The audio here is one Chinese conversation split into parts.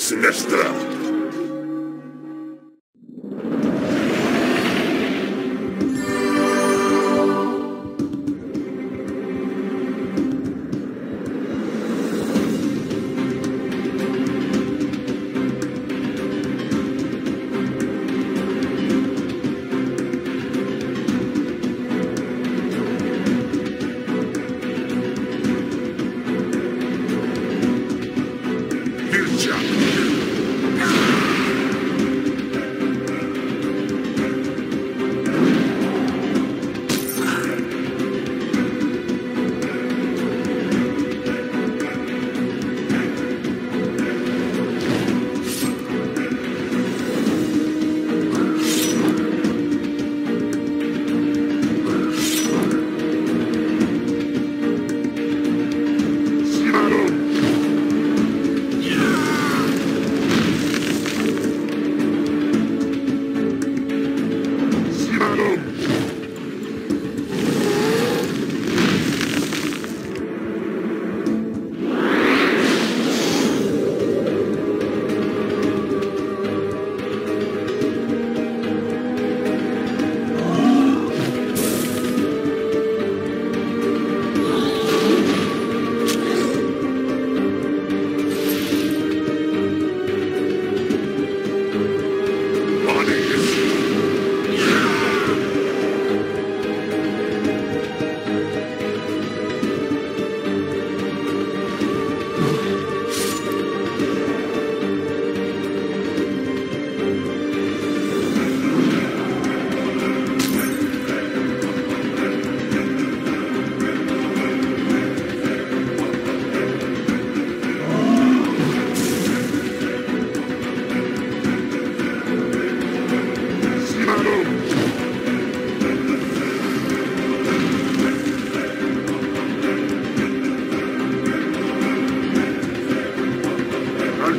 sinister.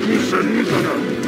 神，圣？